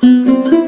Música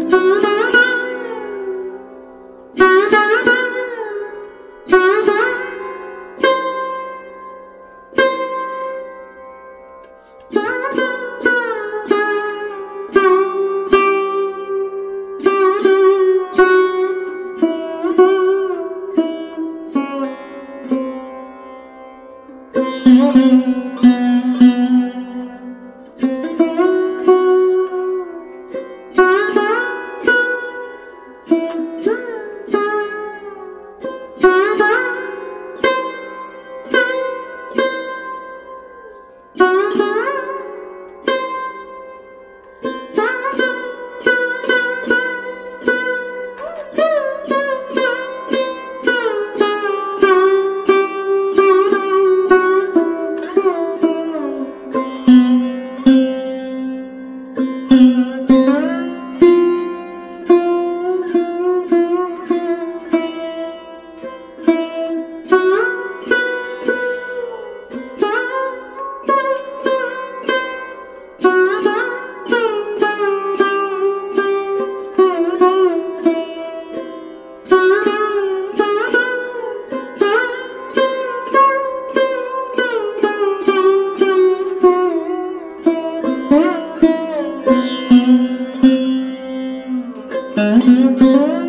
Música